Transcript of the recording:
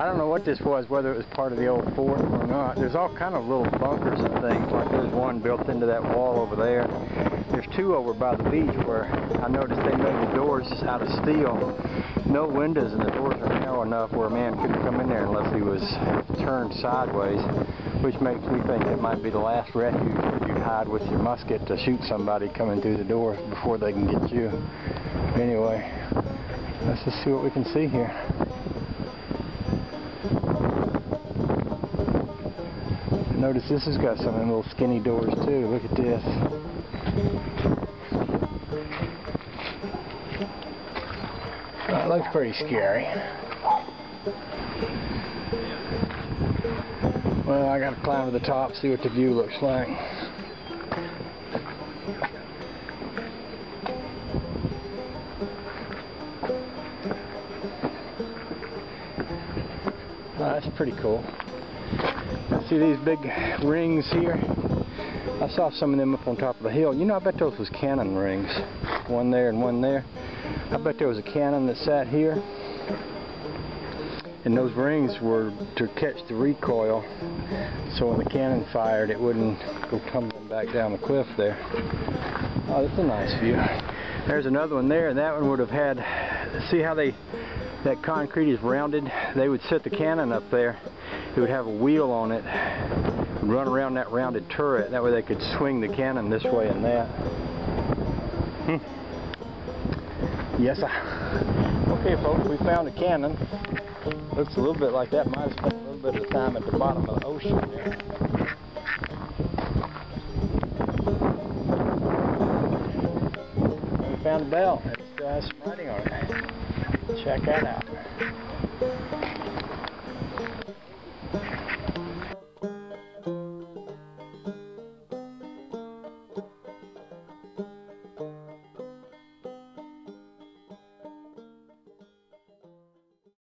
I don't know what this was, whether it was part of the old fort or not. There's all kind of little bunkers and things, like there's one built into that wall over there. There's two over by the beach where I noticed they made the doors out of steel. No windows and the doors are narrow enough where a man couldn't come in there unless he was turned sideways, which makes me think it might be the last refuge where you'd hide with your musket to shoot somebody coming through the door before they can get you. Anyway, let's just see what we can see here. Notice this has got some little skinny doors too. Look at this. That looks pretty scary. Well, I gotta climb to the top, see what the view looks like. That's pretty cool. See these big rings here? I saw some of them up on top of the hill. You know, I bet those was cannon rings. One there and one there. I bet there was a cannon that sat here. And those rings were to catch the recoil so when the cannon fired it wouldn't go tumbling back down the cliff there. Oh, that's a nice view. There's another one there and that one would have had, see how they, that concrete is rounded? They would set the cannon up there it would have a wheel on it, run around that rounded turret. That way they could swing the cannon this way and that. Hmm. Yes. Okay, folks, we found a cannon. Looks a little bit like that. Might have spent a little bit of time at the bottom of the ocean there. We found a bell. Has some on. Check that out.